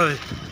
cool.